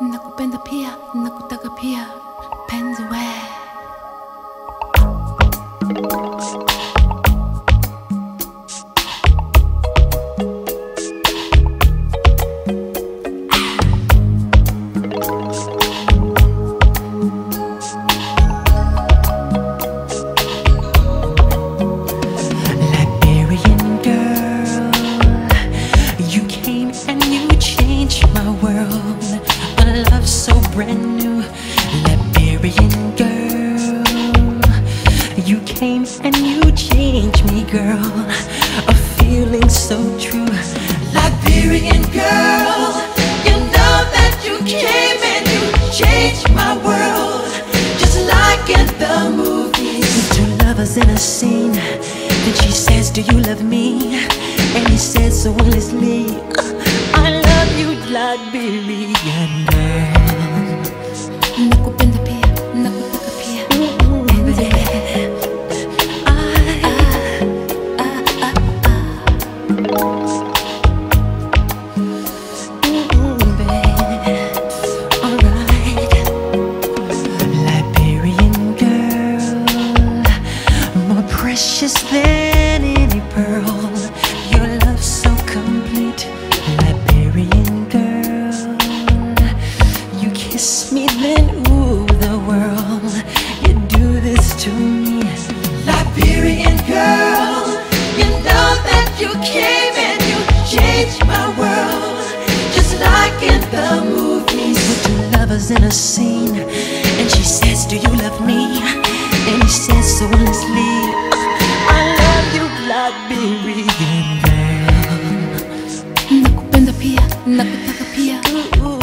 nakupenda pia nakutaka pia. Penzi we feeling so true. Liberian girl, you know that you came and you changed my world, just like in the movies. Two lovers in a scene. Then she says, Do you love me? And he says so endlessly, I love you, Liberian girl. Precious than any pearl. Your love so complete, Liberian girl. You kiss me, then ooh, the world. You do this to me, Liberian girl. You know that you came and you changed my world, just like in the movies. Two lovers in a scene, and she says, Do you love me? And he says so honestly, I ooh, ooh.